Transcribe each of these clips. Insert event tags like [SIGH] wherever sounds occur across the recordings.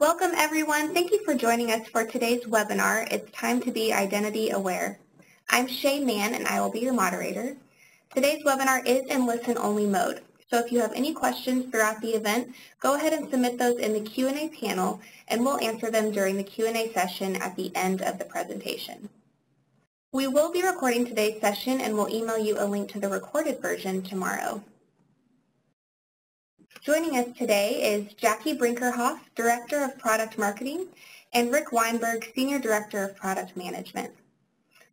Welcome everyone. Thank you for joining us for today's webinar, It's Time to Be Identity Aware. I'm Shay Mann and I will be your moderator. Today's webinar is in listen-only mode. So if you have any questions throughout the event, go ahead and submit those in the Q&A panel and we'll answer them during the Q&A session at the end of the presentation. We will be recording today's session and we'll email you a link to the recorded version tomorrow. Joining us today is Jackie Brinkerhoff, Director of Product Marketing, and Rick Weinberg, Senior Director of Product Management.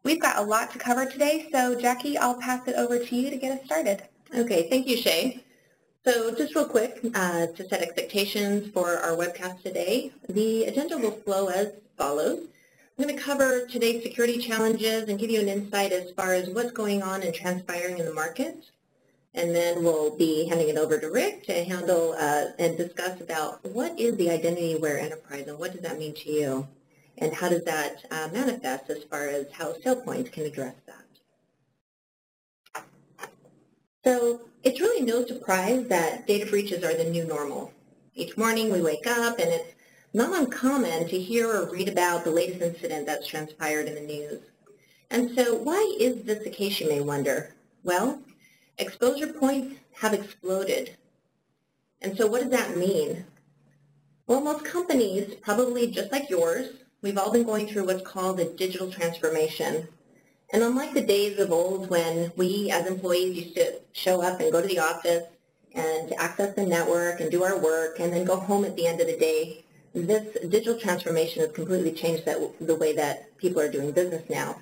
We've got a lot to cover today, so Jackie, I'll pass it over to you to get us started. Okay, thank you, Shay. So just real quick, uh, to set expectations for our webcast today, the agenda will flow as follows. I'm going to cover today's security challenges and give you an insight as far as what's going on and transpiring in the market. And then we'll be handing it over to Rick to handle uh, and discuss about what is the identity aware enterprise and what does that mean to you? And how does that uh, manifest as far as how SailPoint can address that? So it's really no surprise that data breaches are the new normal. Each morning we wake up and it's not uncommon to hear or read about the latest incident that's transpired in the news. And so why is this the case, you may wonder? Well, exposure points have exploded. And so what does that mean? Well, most companies, probably just like yours, we've all been going through what's called a digital transformation. And unlike the days of old when we as employees used to show up and go to the office and access the network and do our work and then go home at the end of the day, this digital transformation has completely changed that, the way that people are doing business now.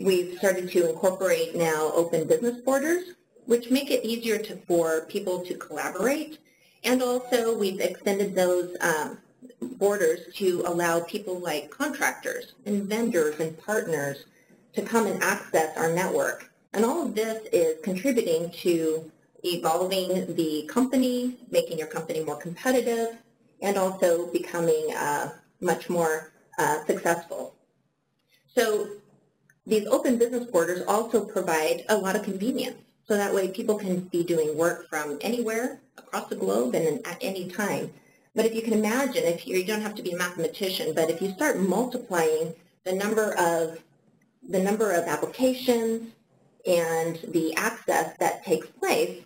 We've started to incorporate now open business borders, which make it easier to, for people to collaborate. And also we've extended those um, borders to allow people like contractors and vendors and partners to come and access our network. And all of this is contributing to evolving the company, making your company more competitive, and also becoming uh, much more uh, successful. So these open business borders also provide a lot of convenience. So that way people can be doing work from anywhere across the globe and at any time. But if you can imagine, if you, you don't have to be a mathematician, but if you start multiplying the number of the number of applications and the access that takes place,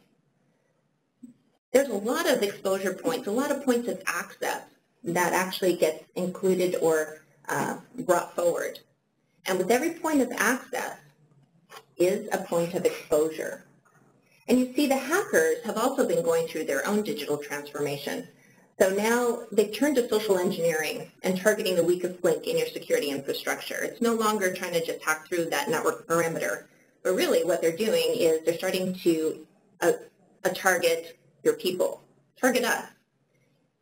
there's a lot of exposure points, a lot of points of access that actually gets included or uh, brought forward. And with every point of access is a point of exposure. And you see the hackers have also been going through their own digital transformation. So now they've turned to social engineering and targeting the weakest link in your security infrastructure. It's no longer trying to just hack through that network perimeter. But really what they're doing is they're starting to uh, uh, target your people, target us.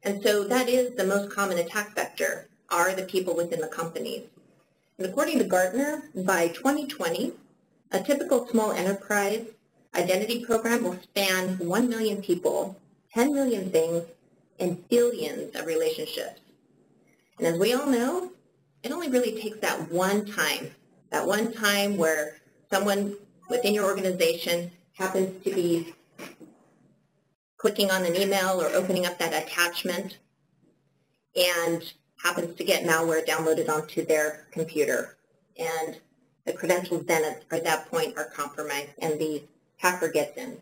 And so that is the most common attack vector, are the people within the companies. And according to Gartner, by 2020, a typical small enterprise identity program will span 1 million people, 10 million things, and billions of relationships. And as we all know, it only really takes that one time, that one time where someone within your organization happens to be clicking on an email or opening up that attachment and happens to get malware downloaded onto their computer. And the credentials then at, that point are compromised and the hacker gets in.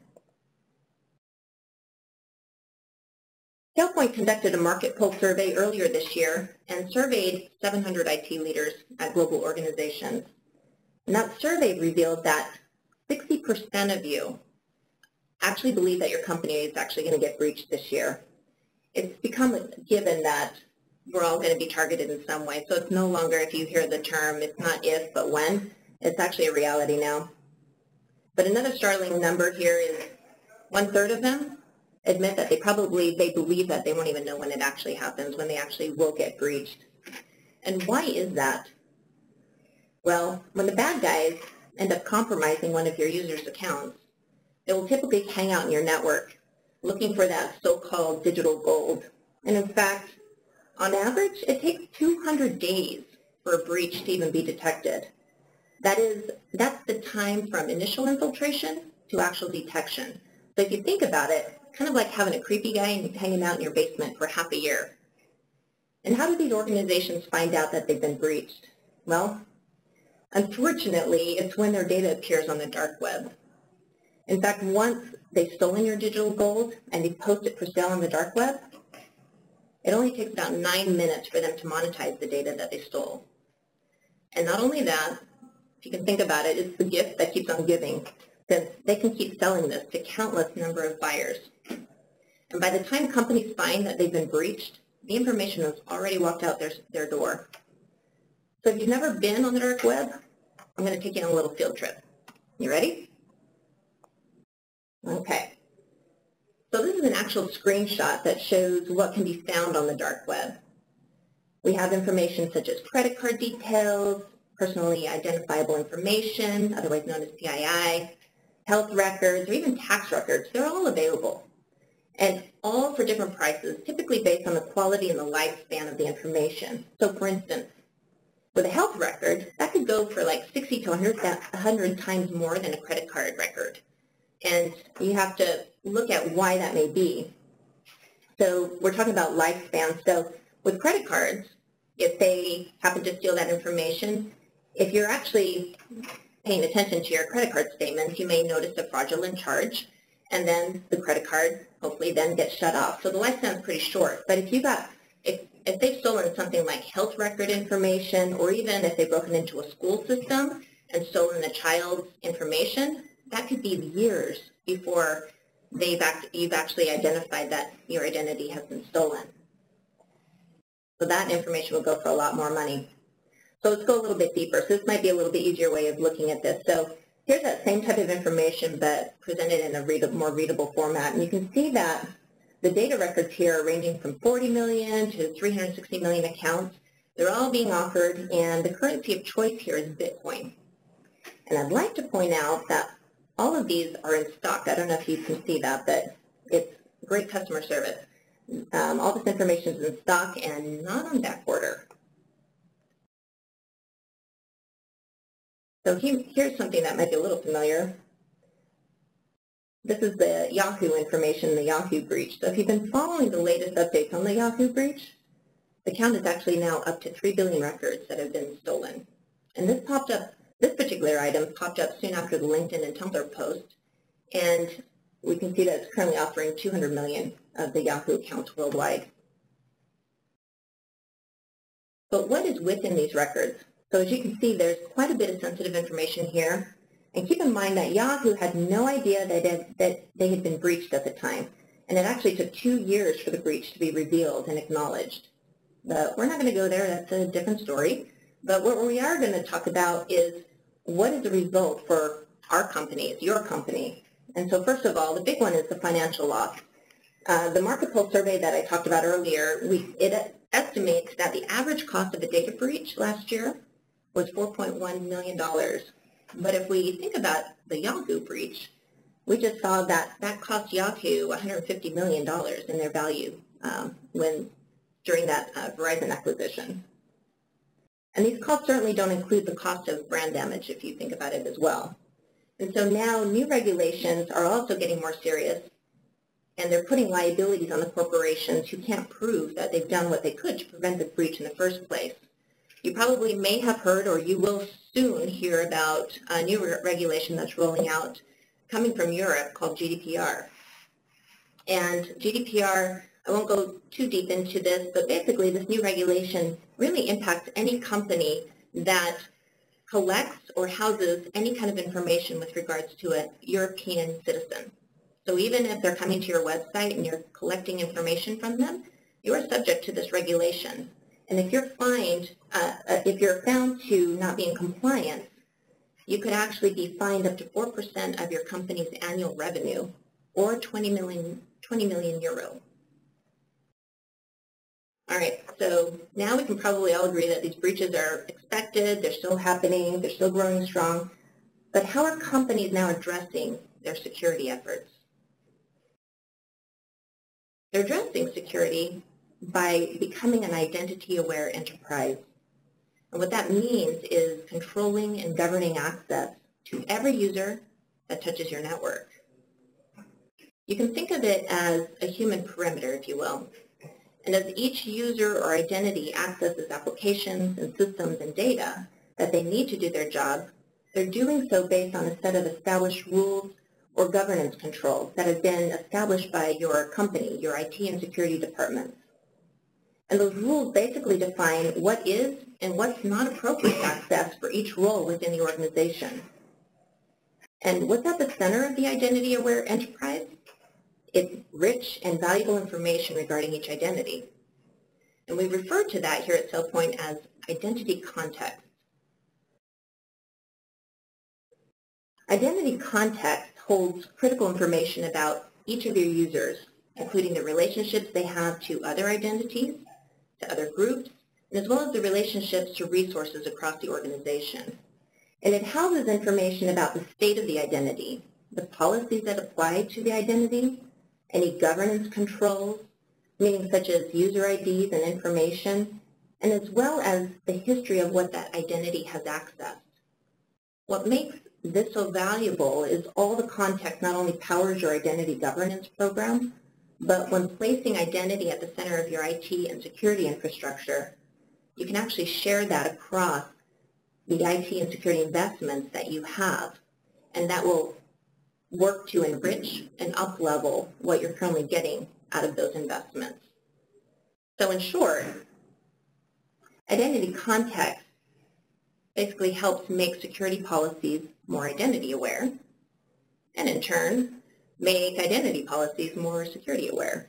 SailPoint conducted a market pulse survey earlier this year and surveyed 700 IT leaders at global organizations. And that survey revealed that 60% of you actually believe that your company is actually going to get breached this year. It's become a given that we're all going to be targeted in some way. So it's no longer, if you hear the term, it's not if, but when. It's actually a reality now. But another startling number here is one-third of them admit that they probably, they believe that they won't even know when it actually happens, when they actually will get breached. And why is that? Well, when the bad guys end up compromising one of your users' accounts, they will typically hang out in your network looking for that so-called digital gold. And in fact, on average, it takes 200 days for a breach to even be detected. That is, that's the time from initial infiltration to actual detection. So if you think about it, kind of like having a creepy guy hanging out in your basement for half a year. And how do these organizations find out that they've been breached? Well, unfortunately, it's when their data appears on the dark web. In fact, once they've stolen your digital gold and they post it for sale on the dark web, it only takes about nine minutes for them to monetize the data that they stole. And not only that, if you can think about it, it's the gift that keeps on giving, since they can keep selling this to countless number of buyers. And by the time companies find that they've been breached, the information has already walked out their, their door. So if you've never been on the dark web, I'm going to take you on a little field trip. You ready? Okay. So this is an actual screenshot that shows what can be found on the dark web. We have information such as credit card details, personally identifiable information, otherwise known as PII, health records, or even tax records. They're all available. And all for different prices, typically based on the quality and the lifespan of the information. So for instance, with a health record, that could go for like 60 to 100, 100 times more than a credit card record. And you have to look at why that may be. So we're talking about lifespan. So with credit cards, if they happen to steal that information, if you're actually paying attention to your credit card statements, you may notice a fraudulent charge, and then the credit card hopefully then gets shut off. So the lifespan is pretty short. But if you got, if, if they've stolen something like health record information, or even if they've broken into a school system and stolen a child's information, that could be years before they've act, you've actually identified that your identity has been stolen. So that information will go for a lot more money. So let's go a little bit deeper. So this might be a little bit easier way of looking at this. So here's that same type of information but presented in a read more readable format. And you can see that the data records here are ranging from 40 million to 360 million accounts. They're all being offered, and the currency of choice here is Bitcoin. And I'd like to point out that all of these are in stock. I don't know if you can see that, but it's great customer service. Um, all this information is in stock and not on back order. So here's something that might be a little familiar. This is the Yahoo information, the Yahoo breach. So if you've been following the latest updates on the Yahoo breach, the count is actually now up to 3 billion records that have been stolen. And this popped up, this particular item popped up soon after the LinkedIn and Tumblr post. And we can see that it's currently offering 200 million of the Yahoo accounts worldwide. But what is within these records? So as you can see, there's quite a bit of sensitive information here. And keep in mind that Yahoo had no idea that, it, that they had been breached at the time. And it actually took two years for the breach to be revealed and acknowledged. But we're not going to go there. That's a different story. But what we are going to talk about is what is the result for our company, your company. And so first of all, the big one is the financial loss. Uh, the market pulse survey that I talked about earlier, we, it estimates that the average cost of a data breach last year was $4.1 million. But if we think about the Yahoo breach, we just saw that that cost Yahoo $150 million in their value um, when during that uh, Verizon acquisition. And these costs certainly don't include the cost of brand damage if you think about it as well. And so now new regulations are also getting more serious and they're putting liabilities on the corporations who can't prove that they've done what they could to prevent the breach in the first place. You probably may have heard or you will soon hear about a new re regulation that's rolling out coming from Europe called GDPR. And GDPR, I won't go too deep into this, but basically this new regulation really impacts any company that collects or houses any kind of information with regards to a European citizen. So even if they're coming to your website and you're collecting information from them, you are subject to this regulation. And if you're fined, uh, uh, if you're found to not be in compliance, you could actually be fined up to 4% of your company's annual revenue or 20 million, 20 million euro. All right, so now we can probably all agree that these breaches are expected, they're still happening, they're still growing strong. But how are companies now addressing their security efforts? They're addressing security by becoming an identity-aware enterprise. And what that means is controlling and governing access to every user that touches your network. You can think of it as a human perimeter, if you will. And as each user or identity accesses applications and systems and data that they need to do their job, they're doing so based on a set of established rules or governance controls that have been established by your company, your IT and security departments. And those rules basically define what is and what's not appropriate access for each role within the organization. And what's at the center of the identity-aware enterprise? It's rich and valuable information regarding each identity. And we refer to that here at SailPoint as identity context. Identity context holds critical information about each of your users, including the relationships they have to other identities, to other groups, as well as the relationships to resources across the organization. And it houses information about the state of the identity, the policies that apply to the identity, any governance controls, meaning such as user IDs and information, and as well as the history of what that identity has accessed. What makes this so valuable is all the context not only powers your identity governance program, but when placing identity at the center of your IT and security infrastructure, you can actually share that across the IT and security investments that you have, and that will work to enrich and up-level what you're currently getting out of those investments. So in short, identity context basically helps make security policies more identity aware, and in turn, make identity policies more security aware.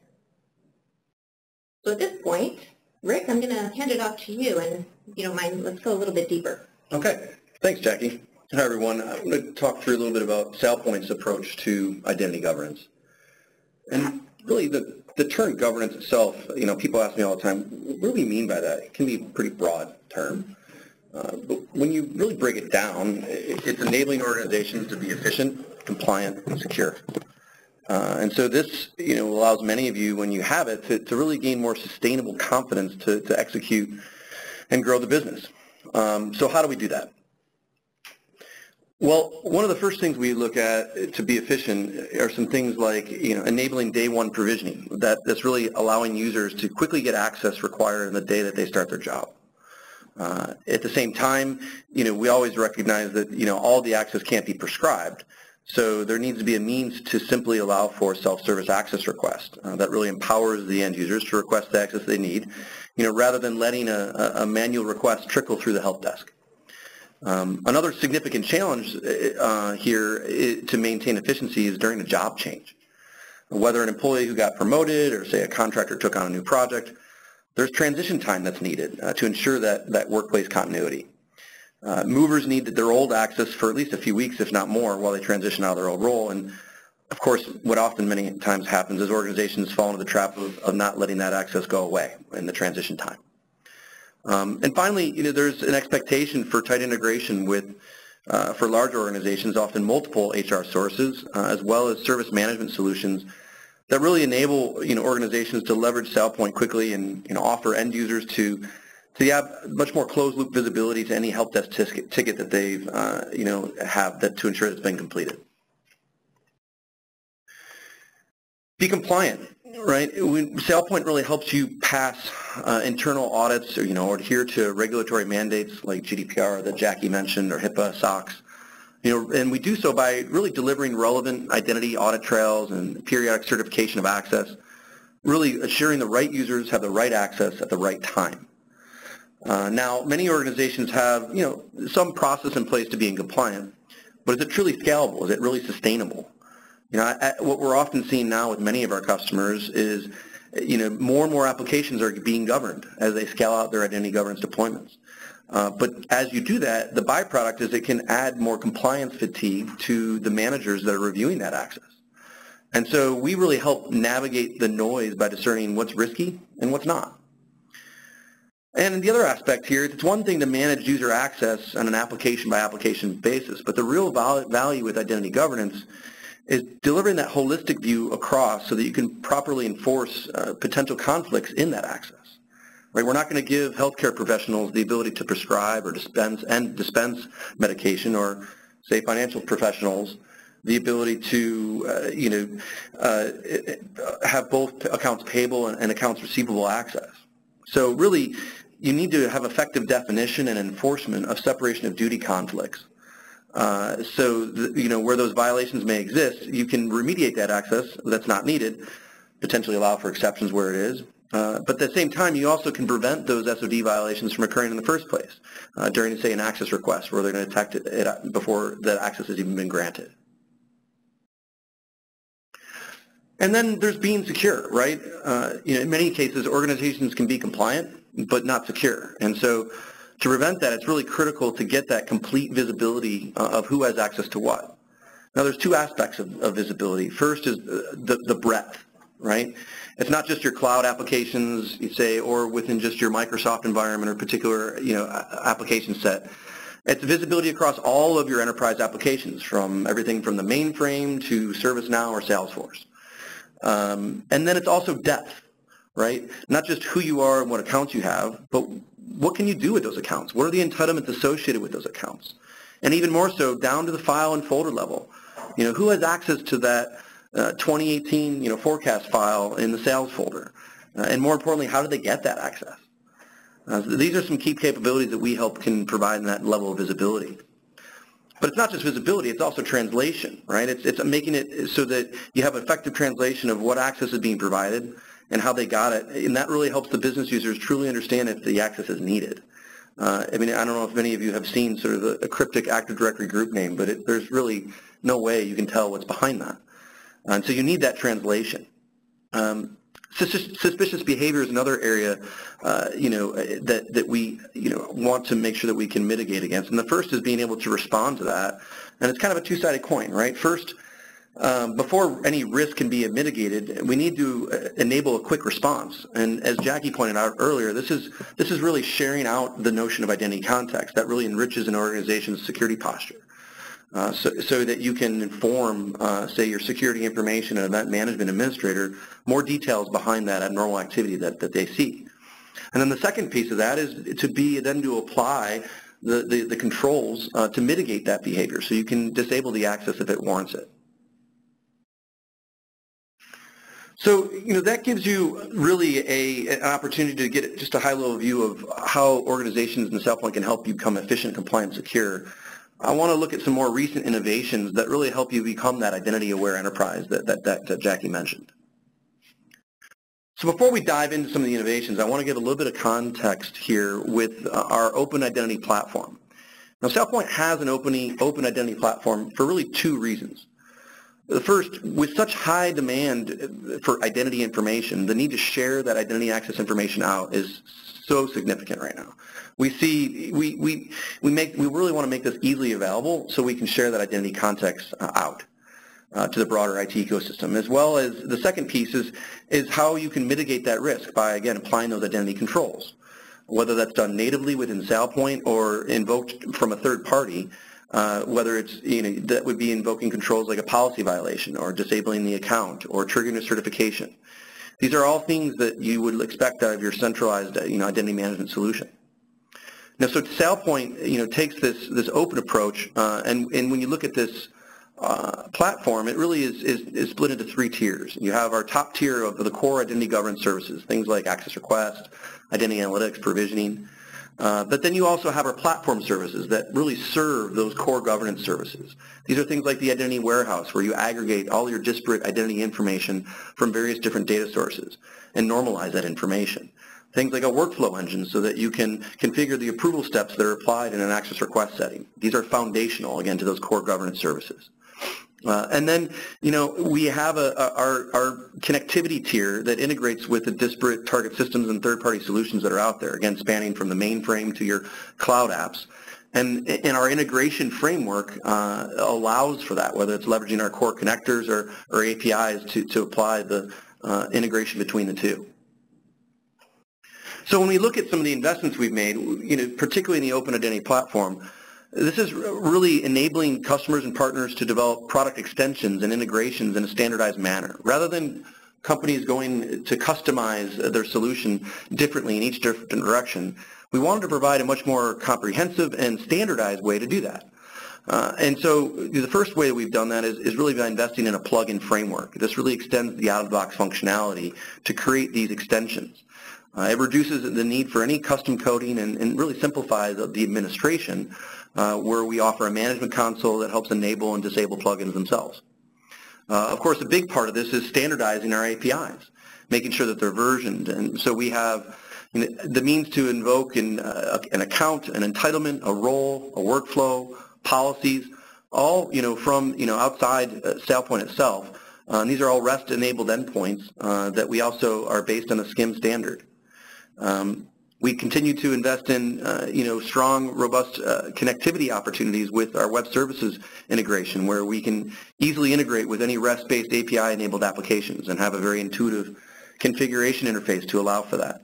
So at this point, Rick, I'm going to hand it off to you, and you don't mind, let's go a little bit deeper. Okay. Thanks, Jackie. Hi, everyone. I'm going to talk through a little bit about SailPoint's approach to identity governance. And really, the, the term governance itself, you know, people ask me all the time, what do we mean by that? It can be a pretty broad term. Uh, but when you really break it down, it's enabling organizations to be efficient, compliant, and secure. Uh, and so this, you know, allows many of you, when you have it, to, to really gain more sustainable confidence to, to execute and grow the business. Um, so how do we do that? Well, one of the first things we look at to be efficient are some things like, you know, enabling day one provisioning. That, that's really allowing users to quickly get access required in the day that they start their job. Uh, at the same time, you know, we always recognize that, you know, all the access can't be prescribed. So there needs to be a means to simply allow for self-service access request uh, that really empowers the end users to request the access they need, you know, rather than letting a, a manual request trickle through the help desk. Um, another significant challenge uh, here to maintain efficiency is during a job change. Whether an employee who got promoted or say a contractor took on a new project, there's transition time that's needed uh, to ensure that, that workplace continuity. Uh, movers need their old access for at least a few weeks, if not more, while they transition out of their old role. And of course, what often many times happens is organizations fall into the trap of, of not letting that access go away in the transition time. Um, and finally, you know, there's an expectation for tight integration with, uh, for large organizations, often multiple HR sources, uh, as well as service management solutions that really enable you know organizations to leverage SailPoint quickly and you know offer end users to to have much more closed loop visibility to any help desk ticket, ticket that they've uh, you know have that to ensure it's been completed. Be compliant, right? SailPoint really helps you pass uh, internal audits, or you know, or adhere to regulatory mandates like GDPR that Jackie mentioned, or HIPAA, SOX. You know, and we do so by really delivering relevant identity audit trails and periodic certification of access, really assuring the right users have the right access at the right time. Uh, now, many organizations have, you know, some process in place to being compliant, but is it truly scalable? Is it really sustainable? You know, what we're often seeing now with many of our customers is, you know, more and more applications are being governed as they scale out their identity governance deployments. Uh, but as you do that, the byproduct is it can add more compliance fatigue to the managers that are reviewing that access. And so we really help navigate the noise by discerning what's risky and what's not. And the other aspect here is it's one thing to manage user access on an application by application basis, but the real value with identity governance is delivering that holistic view across so that you can properly enforce uh, potential conflicts in that access. Right? We're not going to give healthcare professionals the ability to prescribe or dispense and dispense medication or say financial professionals the ability to, uh, you know, uh, have both accounts payable and, and accounts receivable access. So really, you need to have effective definition and enforcement of separation of duty conflicts. Uh, so, the, you know, where those violations may exist, you can remediate that access that's not needed, potentially allow for exceptions where it is. Uh, but at the same time, you also can prevent those SOD violations from occurring in the first place uh, during, say, an access request where they're going to detect it, it before that access has even been granted. And then there's being secure, right? Uh, you know, in many cases, organizations can be compliant, but not secure. And so to prevent that, it's really critical to get that complete visibility uh, of who has access to what. Now, there's two aspects of, of visibility. First is the, the breadth, right? It's not just your cloud applications, you say, or within just your Microsoft environment or particular, you know, application set. It's visibility across all of your enterprise applications, from everything from the mainframe to ServiceNow or Salesforce. Um, and then it's also depth, right? Not just who you are and what accounts you have, but what can you do with those accounts? What are the entitlements associated with those accounts? And even more so, down to the file and folder level. You know, who has access to that uh, 2018, you know, forecast file in the sales folder? Uh, and more importantly, how do they get that access? Uh, these are some key capabilities that we help can provide in that level of visibility. But it's not just visibility, it's also translation, right? It's, it's making it so that you have effective translation of what access is being provided and how they got it. And that really helps the business users truly understand if the access is needed. Uh, I mean, I don't know if many of you have seen sort of a, a cryptic Active Directory group name, but it, there's really no way you can tell what's behind that. And so you need that translation. Um, Suspicious behavior is another area, uh, you know, that, that we, you know, want to make sure that we can mitigate against. And the first is being able to respond to that. And it's kind of a two-sided coin, right? First, um, before any risk can be mitigated, we need to uh, enable a quick response. And as Jackie pointed out earlier, this is, this is really sharing out the notion of identity context. That really enriches an organization's security posture. Uh, so, so, that you can inform, uh, say, your security information and event management administrator more details behind that abnormal activity that, that they see. And then the second piece of that is to be then to apply the, the, the controls uh, to mitigate that behavior so you can disable the access if it warrants it. So, you know, that gives you really a, an opportunity to get just a high-level view of how organizations in SailPoint can help you become efficient, compliant, secure. I want to look at some more recent innovations that really help you become that identity-aware enterprise that, that, that, that Jackie mentioned. So before we dive into some of the innovations, I want to give a little bit of context here with uh, our open identity platform. Now, SailPoint has an open, open identity platform for really two reasons. The first, with such high demand for identity information, the need to share that identity access information out is so significant right now. We see, we, we, we, make, we really want to make this easily available so we can share that identity context uh, out uh, to the broader IT ecosystem, as well as the second piece is, is how you can mitigate that risk by, again, applying those identity controls, whether that's done natively within SailPoint or invoked from a third party, uh, whether it's, you know, that would be invoking controls like a policy violation or disabling the account or triggering a certification. These are all things that you would expect out of your centralized, you know, identity management solution. Now, so SailPoint, you know, takes this this open approach, uh, and and when you look at this uh, platform, it really is, is, is split into three tiers. You have our top tier of the core identity governance services, things like access request, identity analytics, provisioning. Uh, but then you also have our platform services that really serve those core governance services. These are things like the identity warehouse where you aggregate all your disparate identity information from various different data sources and normalize that information. Things like a workflow engine so that you can configure the approval steps that are applied in an access request setting. These are foundational, again, to those core governance services. Uh, and then, you know, we have a, a, our, our connectivity tier that integrates with the disparate target systems and third-party solutions that are out there, again, spanning from the mainframe to your cloud apps. And, and our integration framework uh, allows for that, whether it's leveraging our core connectors or, or APIs to, to apply the uh, integration between the two. So when we look at some of the investments we've made, you know, particularly in the open identity platform, this is really enabling customers and partners to develop product extensions and integrations in a standardized manner. Rather than companies going to customize their solution differently in each different direction, we wanted to provide a much more comprehensive and standardized way to do that. Uh, and so the first way that we've done that is, is really by investing in a plug-in framework. This really extends the out-of-the-box functionality to create these extensions. Uh, it reduces the need for any custom coding and, and really simplifies the administration uh, where we offer a management console that helps enable and disable plugins themselves. Uh, of course, a big part of this is standardizing our APIs, making sure that they're versioned. And so we have you know, the means to invoke an, uh, an account, an entitlement, a role, a workflow, policies, all you know from you know outside uh, SailPoint itself. Uh, these are all REST-enabled endpoints that we also are based on a SCIM standard. Um, we continue to invest in, uh, you know, strong, robust uh, connectivity opportunities with our web services integration, where we can easily integrate with any REST-based API-enabled applications and have a very intuitive configuration interface to allow for that.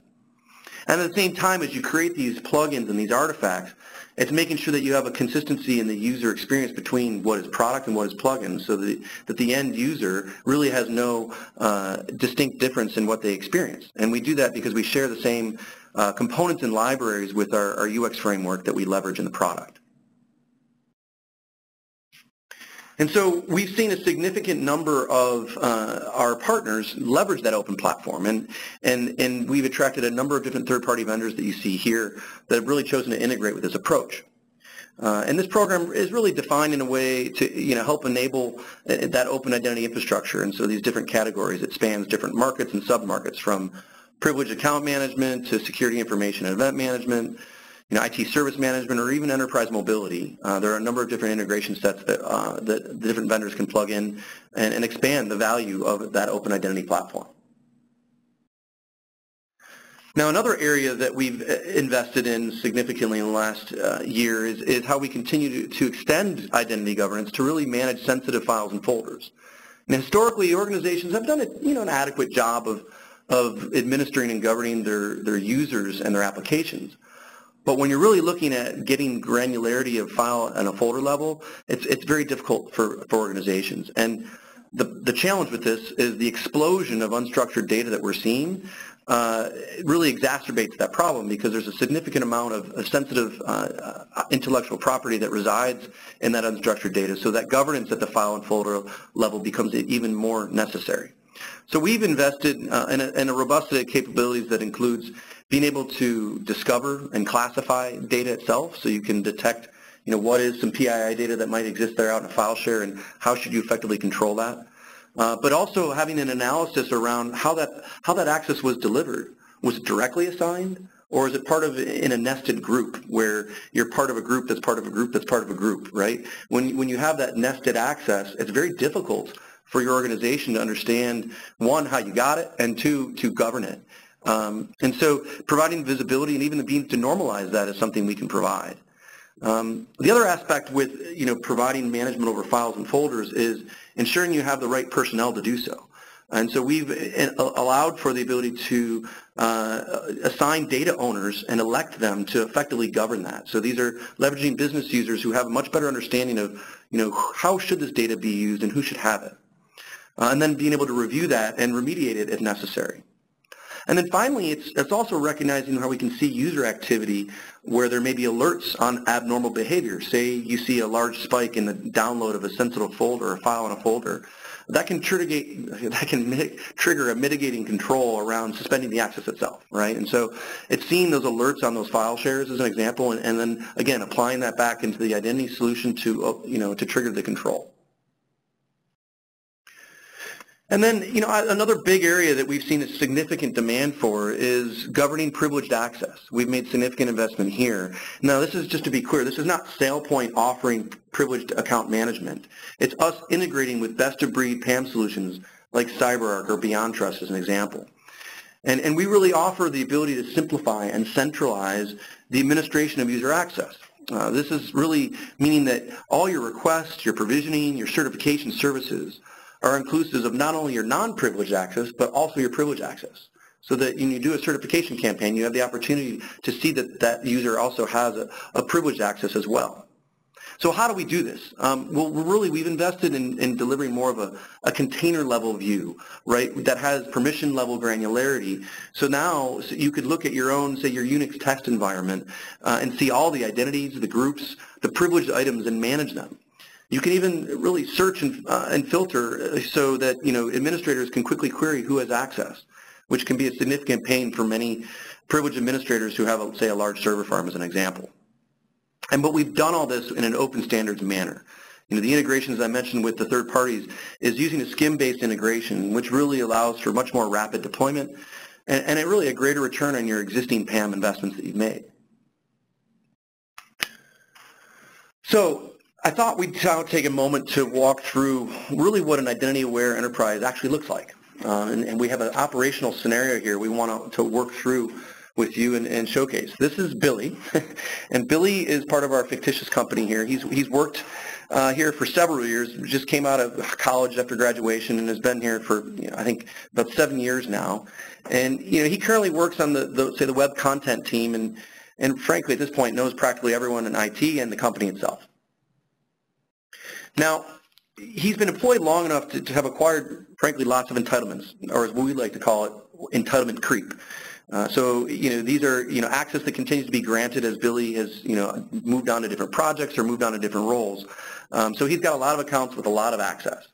And at the same time, as you create these plugins and these artifacts, it's making sure that you have a consistency in the user experience between what is product and what is plugin so that, that the end user really has no uh, distinct difference in what they experience. And we do that because we share the same uh, components and libraries with our, our UX framework that we leverage in the product. And so we've seen a significant number of uh, our partners leverage that open platform. And, and, and we've attracted a number of different third-party vendors that you see here that have really chosen to integrate with this approach. Uh, and this program is really defined in a way to you know, help enable uh, that open identity infrastructure. And so these different categories, it spans different markets and sub-markets from privileged account management to security information and event management, you know, IT service management, or even enterprise mobility. Uh, there are a number of different integration sets that, uh, that the different vendors can plug in and, and expand the value of that open identity platform. Now, another area that we've uh, invested in significantly in the last uh, year is, is how we continue to, to extend identity governance to really manage sensitive files and folders. And historically, organizations have done a, you know, an adequate job of, of administering and governing their, their users and their applications. But when you're really looking at getting granularity of file and a folder level, it's, it's very difficult for, for organizations. And the, the challenge with this is the explosion of unstructured data that we're seeing uh, really exacerbates that problem because there's a significant amount of, of sensitive uh, uh, intellectual property that resides in that unstructured data. So that governance at the file and folder level becomes even more necessary. So we've invested uh, in, a, in, a, robust set of capabilities that includes being able to discover and classify data itself so you can detect you know, what is some PII data that might exist there out in a file share and how should you effectively control that. Uh, but also having an analysis around how that, how that access was delivered. Was it directly assigned? Or is it part of in a nested group where you're part of a group that's part of a group that's part of a group, right? When, when you have that nested access, it's very difficult for your organization to understand, one, how you got it, and two, to govern it. Um, and so providing visibility and even the means to normalize that is something we can provide. Um, the other aspect with you know providing management over files and folders is ensuring you have the right personnel to do so. And so we've uh, allowed for the ability to uh, assign data owners and elect them to effectively govern that. So these are leveraging business users who have a much better understanding of, you know, how should this data be used and who should have it. Uh, and then being able to review that and remediate it if necessary. And then finally, it's, it's also recognizing how we can see user activity where there may be alerts on abnormal behavior. Say you see a large spike in the download of a sensitive folder a file in a folder. That can, trigger, [LAUGHS] that can trigger a mitigating control around suspending the access itself, right? And so it's seeing those alerts on those file shares as an example, and, and then again applying that back into the identity solution to, you know, to trigger the control. And then, you know, another big area that we've seen a significant demand for is governing privileged access. We've made significant investment here. Now, this is just to be clear, this is not SailPoint offering privileged account management. It's us integrating with best-of-breed PAM solutions like CyberArk or BeyondTrust as an example. And, and we really offer the ability to simplify and centralize the administration of user access. Uh, this is really meaning that all your requests, your provisioning, your certification services are inclusive of not only your non-privileged access, but also your privileged access. So that when you do a certification campaign, you have the opportunity to see that that user also has a, a privileged access as well. So how do we do this? Um, well, really, we've invested in, in delivering more of a, a, container level view, right, that has permission level granularity. So now so you could look at your own, say, your Unix test environment uh, and see all the identities, the groups, the privileged items, and manage them. You can even really search and, uh, and filter so that you know administrators can quickly query who has access, which can be a significant pain for many privileged administrators who have, a, say, a large server farm as an example. And but we've done all this in an open standards manner. You know, the integrations I mentioned with the third parties is using a SCIM-based integration, which really allows for much more rapid deployment and, and really a greater return on your existing PAM investments that you've made. So I thought we'd now take a moment to walk through really what an identity-aware enterprise actually looks like. Uh, and, and, we have an operational scenario here we want to, to work through with you and, and showcase. This is Billy, [LAUGHS] and Billy is part of our fictitious company here. He's he's worked uh, here for several years. Just came out of college after graduation and has been here for you know, I think about seven years now. And you know he currently works on the, the say the web content team and and frankly at this point knows practically everyone in IT and the company itself. Now he's been employed long enough to, to have acquired frankly lots of entitlements, or as we like to call it, entitlement creep. Uh, so, you know, these are, you know, access that continues to be granted as Billy has, you know, moved on to different projects or moved on to different roles. Um, so he's got a lot of accounts with a lot of access.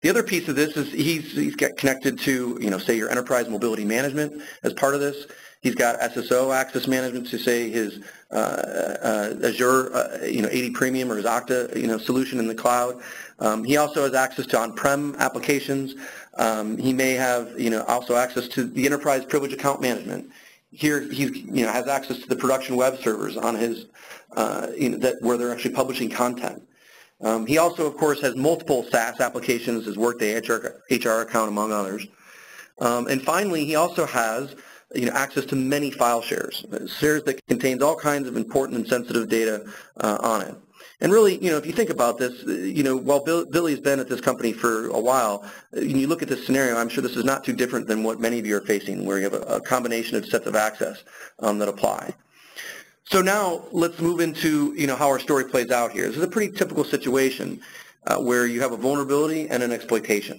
The other piece of this is he's, he's got connected to, you know, say your enterprise mobility management as part of this. He's got SSO access management to say his uh, uh, Azure, uh, you know, AD Premium or his Okta, you know, solution in the cloud. Um, he also has access to on-prem applications. Um, he may have, you know, also access to the enterprise privilege account management. Here, he, you know, has access to the production web servers on his, uh, you know, that where they're actually publishing content. Um, he also, of course, has multiple SaaS applications, his Workday HR, HR account, among others. Um, and finally, he also has you know, access to many file shares, shares that contains all kinds of important and sensitive data uh, on it. And really, you know, if you think about this, you know, while Bill, Billy's been at this company for a while, when you look at this scenario, I'm sure this is not too different than what many of you are facing, where you have a, a combination of sets of access um, that apply. So now let's move into, you know, how our story plays out here. This is a pretty typical situation uh, where you have a vulnerability and an exploitation.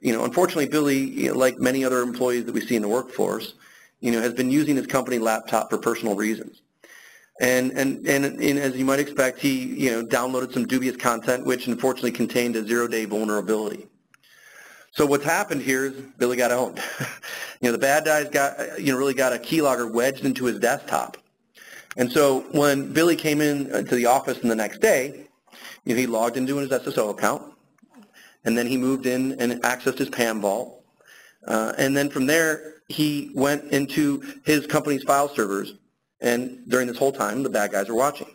You know, unfortunately, Billy, you know, like many other employees that we see in the workforce, you know, has been using his company laptop for personal reasons. And, and, and, and, as you might expect, he you know, downloaded some dubious content, which unfortunately contained a zero-day vulnerability. So what's happened here is Billy got owned. [LAUGHS] you know, the bad guys got, you know, really got a keylogger wedged into his desktop. And so when Billy came in to the office the next day, he logged into his SSO account, and then he moved in and accessed his PAM vault. Uh, and then from there, he went into his company's file servers, and during this whole time, the bad guys were watching.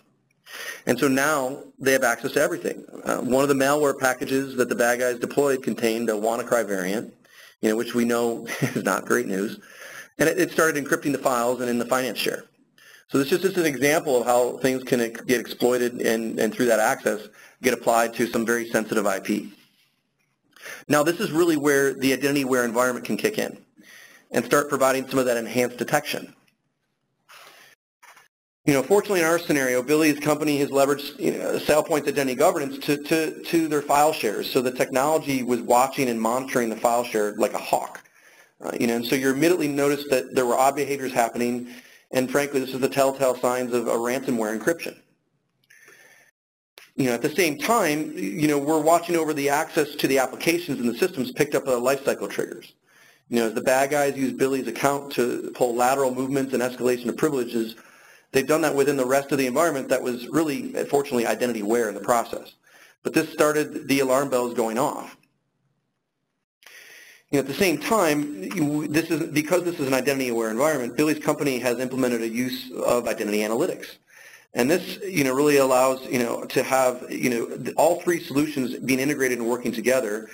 And so now they have access to everything. Uh, one of the malware packages that the bad guys deployed contained a WannaCry variant, you know, which we know [LAUGHS] is not great news. And it, it started encrypting the files and in the finance share. So this is just an example of how things can get exploited and, and through that access get applied to some very sensitive IP. Now this is really where the identity-aware environment can kick in and start providing some of that enhanced detection. You know, fortunately in our scenario, Billy's company has leveraged you know, SailPoint's identity governance to, to, to their file shares. So the technology was watching and monitoring the file share like a hawk. Uh, you know, and so you immediately noticed that there were odd behaviors happening, and frankly, this is the telltale signs of a ransomware encryption. You know, at the same time, you know, we're watching over the access to the applications and the systems picked up the lifecycle triggers. You know, as the bad guys use Billy's account to pull lateral movements and escalation of privileges, they've done that within the rest of the environment that was really, fortunately, identity aware in the process. But this started the alarm bells going off. You know, at the same time, this is because this is an identity-aware environment. Billy's company has implemented a use of identity analytics, and this, you know, really allows you know to have you know all three solutions being integrated and working together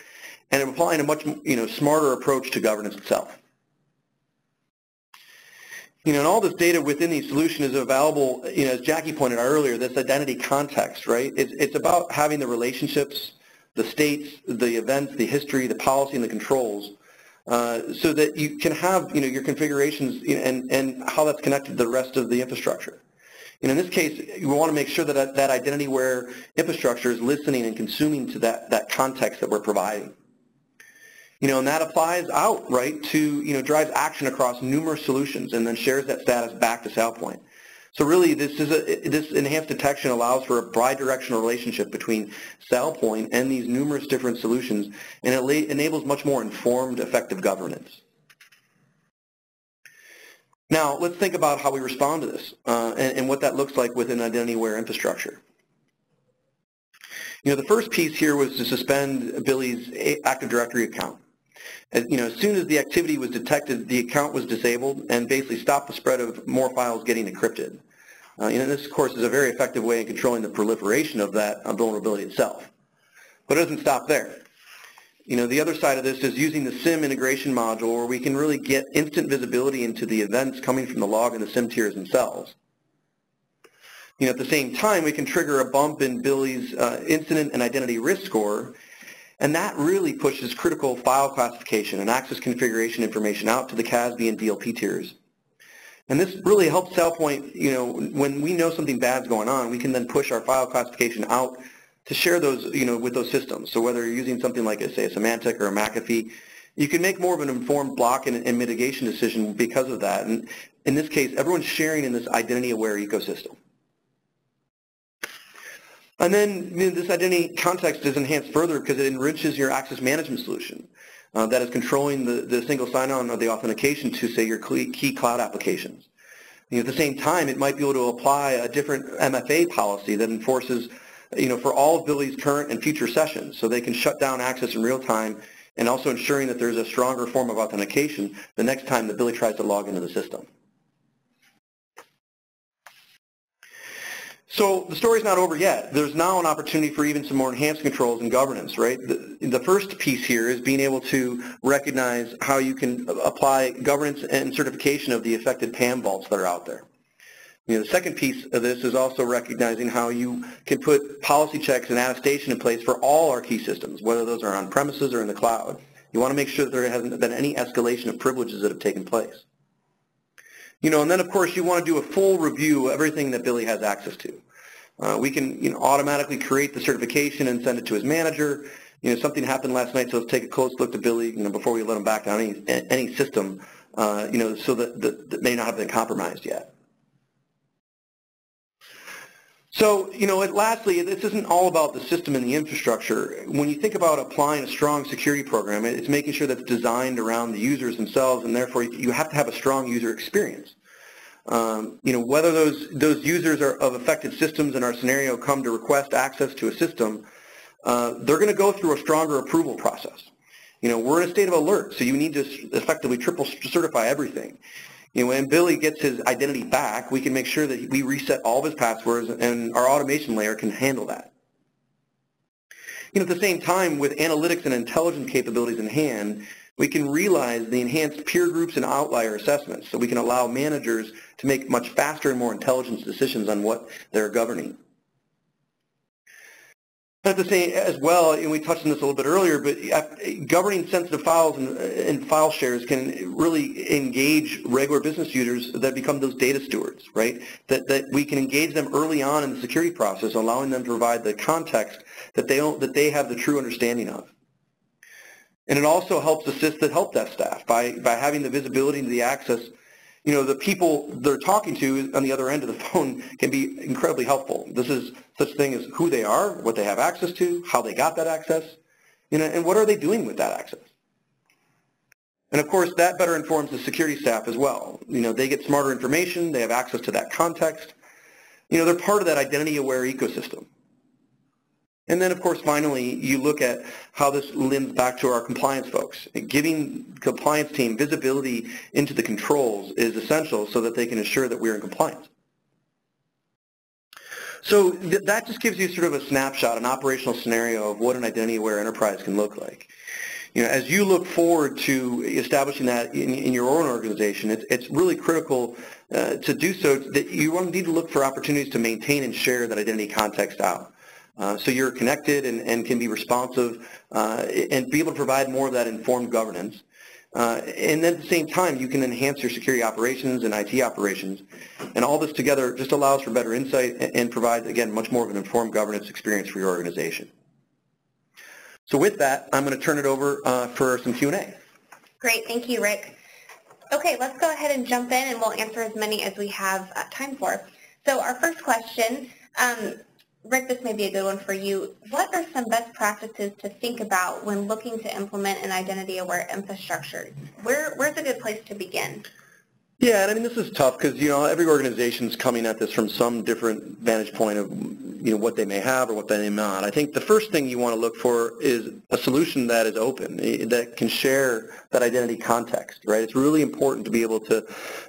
and applying a much you know, smarter approach to governance itself. You know, and all this data within the solution is available, you know, as Jackie pointed out earlier, this identity context, right? It's, it's about having the relationships, the states, the events, the history, the policy, and the controls, uh, so that you can have, you know, your configurations and, and how that's connected to the rest of the infrastructure. And in this case, we want to make sure that that identity-aware infrastructure is listening and consuming to that, that context that we're providing. You know, and that applies out, right, to, you know, drives action across numerous solutions and then shares that status back to SailPoint. So really, this is a, this enhanced detection allows for a bi-directional relationship between SailPoint and these numerous different solutions, and it enables much more informed, effective governance. Now, let's think about how we respond to this uh, and, and, what that looks like within identity-aware infrastructure. You know, the first piece here was to suspend Billy's Active Directory account. As, you know, as soon as the activity was detected, the account was disabled and basically stopped the spread of more files getting encrypted. Uh, and this, of course, is a very effective way in controlling the proliferation of that vulnerability itself. But it doesn't stop there. You know, the other side of this is using the SIEM integration module where we can really get instant visibility into the events coming from the log and the SIEM tiers themselves. You know, at the same time, we can trigger a bump in Billy's uh, incident and identity risk score, and that really pushes critical file classification and access configuration information out to the CASB and DLP tiers. And this really helps SailPoint, you know, when we know something bad's going on, we can then push our file classification out to share those, you know, with those systems. So whether you're using something like, say, a Symantec or a McAfee, you can make more of an informed block and, and mitigation decision because of that. And in this case, everyone's sharing in this identity-aware ecosystem. And then you know, this identity context is enhanced further because it enriches your access management solution. Uh, that is controlling the, the single sign-on or the authentication to, say, your key cloud applications. You know, at the same time, it might be able to apply a different MFA policy that enforces, you know, for all of Billy's current and future sessions, so they can shut down access in real time and also ensuring that there's a stronger form of authentication the next time that Billy tries to log into the system. So the story's not over yet. There's now an opportunity for even some more enhanced controls and governance, right? The, the, first piece here is being able to recognize how you can apply governance and certification of the affected PAM vaults that are out there. You know, the second piece of this is also recognizing how you can put policy checks and attestation in place for all our key systems, whether those are on premises or in the cloud. You want to make sure that there hasn't been any escalation of privileges that have taken place. You know, and then of course you want to do a full review of everything that Billy has access to. Uh, we can you know, automatically create the certification and send it to his manager. You know, something happened last night, so let's take a close look to Billy you know, before we let him back on any, any system, uh, you know, so that, that, that may not have been compromised yet. So, you know, lastly, this isn't all about the system and the infrastructure. When you think about applying a strong security program, it's making sure that it's designed around the users themselves, and therefore you have to have a strong user experience. Um, you know, whether those, those users are of affected systems in our scenario come to request access to a system, uh, they're going to go through a stronger approval process. You know, we're in a state of alert, so you need to effectively triple certify everything. When Billy gets his identity back, we can make sure that we reset all of his passwords and our automation layer can handle that. You know, at the same time, with analytics and intelligence capabilities in hand, we can realize the enhanced peer groups and outlier assessments so we can allow managers to make much faster and more intelligent decisions on what they're governing. At the same as well, and we touched on this a little bit earlier, but uh, governing sensitive files and, and, file shares can really engage regular business users that become those data stewards, right? That, that we can engage them early on in the security process, allowing them to provide the context that they, don't, that they have the true understanding of. And it also helps assist the help desk staff by, by having the visibility into the access you know, the people they're talking to on the other end of the [LAUGHS] phone can be incredibly helpful. This is such thing as who they are, what they have access to, how they got that access, you know, and what are they doing with that access. And of course, that better informs the security staff as well. You know, they get smarter information, they have access to that context. You know, they're part of that identity-aware ecosystem. And then, of course, finally, you look at how this links back to our compliance folks. Giving compliance team visibility into the controls is essential so that they can ensure that we're in compliance. So th that just gives you sort of a snapshot, an operational scenario of what an identity-aware enterprise can look like. You know, as you look forward to establishing that in, in your own organization, it's, it's really critical uh, to do so that you need to look for opportunities to maintain and share that identity context out. Uh, so you're connected and, and can be responsive uh, and be able to provide more of that informed governance. Uh, and at the same time, you can enhance your security operations and IT operations. And all this together just allows for better insight and provides, again, much more of an informed governance experience for your organization. So with that, I'm going to turn it over uh, for some Q&A. Great. Thank you, Rick. Okay, let's go ahead and jump in and we'll answer as many as we have uh, time for. So our first question, um, Rick, this may be a good one for you. What are some best practices to think about when looking to implement an identity-aware infrastructure? Where, where's a good place to begin? Yeah, and I mean this is tough because you know every organization is coming at this from some different vantage point of you know what they may have or what they may not. I think the first thing you want to look for is a solution that is open, eh, that can share that identity context. Right? It's really important to be able to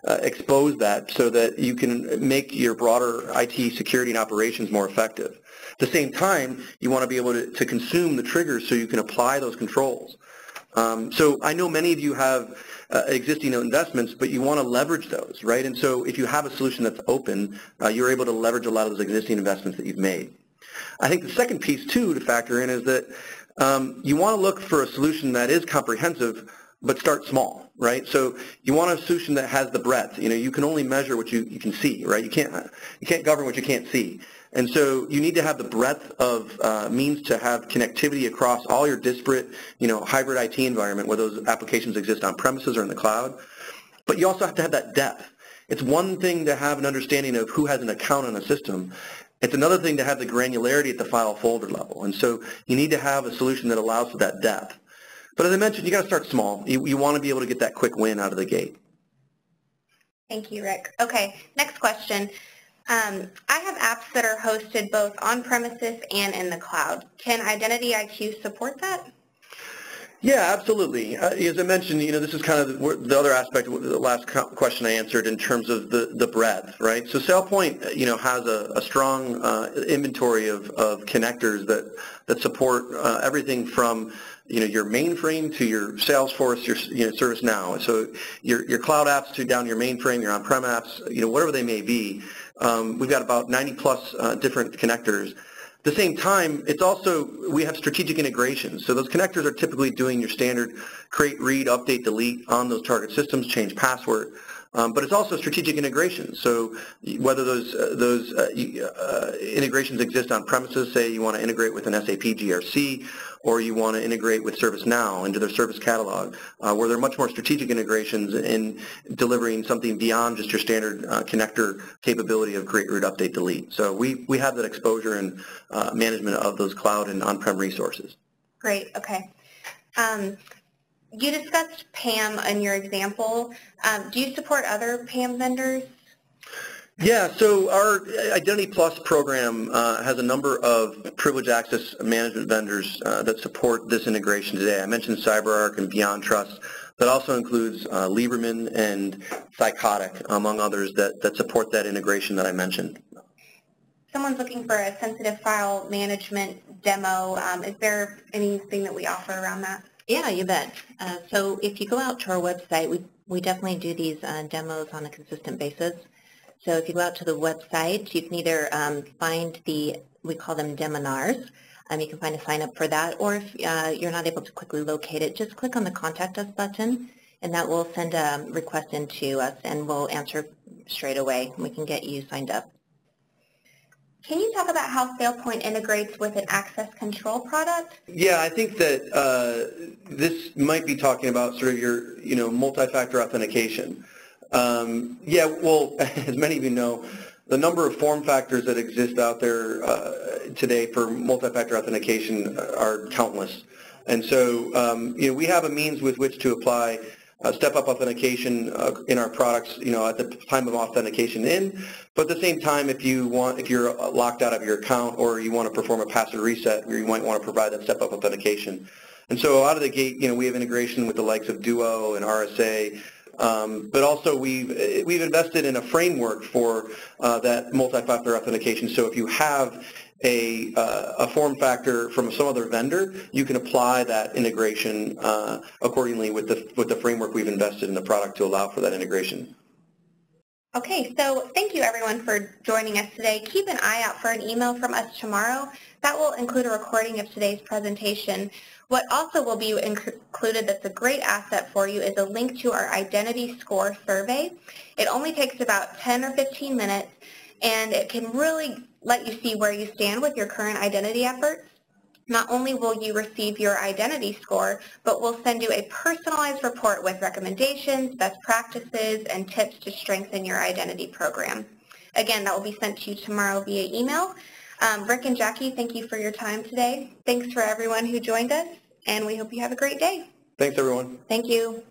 uh, expose that so that you can make your broader IT security and operations more effective. At the same time, you want to be able to, to consume the triggers so you can apply those controls. Um, so I know many of you have uh, existing investments, but you want to leverage those, right? And so if you have a solution that's open, uh, you're able to leverage a lot of those existing investments that you've made. I think the second piece, too, to factor in is that um, you want to look for a solution that is comprehensive, but start small, right? So you want a solution that has the breadth. You know, you can only measure what you, you can see, right? You can't, you can't govern what you can't see. And so you need to have the breadth of uh, means to have connectivity across all your disparate, you know, hybrid IT environment where those applications exist on premises or in the cloud. But you also have to have that depth. It's one thing to have an understanding of who has an account on a system. It's another thing to have the granularity at the file folder level. And so you need to have a solution that allows for that depth. But as I mentioned, you got to start small. You, you want to be able to get that quick win out of the gate. Thank you, Rick. Okay, next question. Um, I have apps that are hosted both on premises and in the cloud. Can Identity IQ support that? Yeah, absolutely. Uh, as I mentioned, you know, this is kind of the, the other aspect of the last question I answered in terms of the, the breadth, right? So SailPoint, you know, has a, a strong uh, inventory of, of connectors that, that support uh, everything from, you know, your mainframe to your Salesforce, your you know, ServiceNow. So your, your cloud apps to down your mainframe, your on-prem apps, you know, whatever they may be. Um, we've got about 90 plus uh, different connectors. At the same time, it's also, we have strategic integrations. So those connectors are typically doing your standard create, read, update, delete on those target systems, change password. Um, but it's also strategic integration. So whether those uh, those uh, uh, integrations exist on premises, say you want to integrate with an SAP GRC, or you want to integrate with ServiceNow into their service catalog, uh, where there are much more strategic integrations in delivering something beyond just your standard uh, connector capability of create, root, update, delete. So we, we have that exposure and uh, management of those cloud and on-prem resources. Great. Okay. Um, you discussed PAM in your example. Um, do you support other PAM vendors? Yeah, so our Identity Plus program uh, has a number of privileged access management vendors uh, that support this integration today. I mentioned CyberArk and BeyondTrust. That also includes uh, Lieberman and Thycotic, among others, that, that support that integration that I mentioned. Someone's looking for a sensitive file management demo. Um, is there anything that we offer around that? Yeah, you bet. Uh, so if you go out to our website, we, we definitely do these uh, demos on a consistent basis. So if you go out to the website, you can either um, find the, we call them demonars, um, you can find a sign up for that, or if uh, you're not able to quickly locate it, just click on the Contact Us button, and that will send a request into us, and we'll answer straight away, we can get you signed up. Can you talk about how SailPoint integrates with an access control product? Yeah, I think that uh, this might be talking about sort of your, you know, multi-factor authentication. Um, yeah, well, [LAUGHS] as many of you know, the number of form factors that exist out there uh, today for multi-factor authentication are countless. And so, um, you know, we have a means with which to apply uh, step-up authentication uh, in our products, you know, at the time of authentication in. But at the same time, if you want, if you're locked out of your account or you want to perform a password reset, you might want to provide that step-up authentication. And so out of the gate, you know, we have integration with the likes of Duo and RSA, um, but also we've, we've invested in a framework for uh, that multi-factor authentication. So if you have a, uh, a form factor from some other vendor, you can apply that integration uh, accordingly with the, with the framework we've invested in the product to allow for that integration. Okay, so thank you everyone for joining us today. Keep an eye out for an email from us tomorrow. That will include a recording of today's presentation. What also will be included that's a great asset for you is a link to our identity score survey. It only takes about 10 or 15 minutes and it can really let you see where you stand with your current identity efforts. Not only will you receive your identity score, but we'll send you a personalized report with recommendations, best practices, and tips to strengthen your identity program. Again, that will be sent to you tomorrow via email. Um, Rick and Jackie, thank you for your time today. Thanks for everyone who joined us, and we hope you have a great day. Thanks, everyone. Thank you.